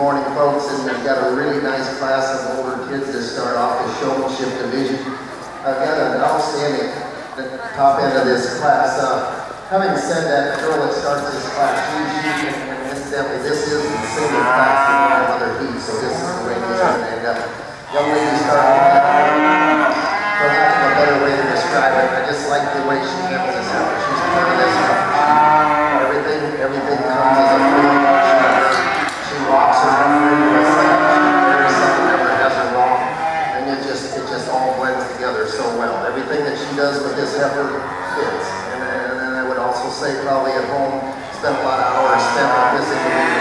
we've got a really nice class of older kids to start off the showmanship division. I've got an outstanding, top end of this class. Uh, having said that, the girl that starts this class, she, she, and incidentally, this is the single class in all other heats, so this is the way it is. And, uh, young lady starting, for lack a better way to describe it, I just like the way she handles this effort. She's part of this effort. Everything, everything comes as a full she, she walks around into a second, she carries something, never has her wrong. And it just, it just all together so well. Everything that she does with this effort fits. And, and I would also say probably at home, spent a lot of hours spent on this individual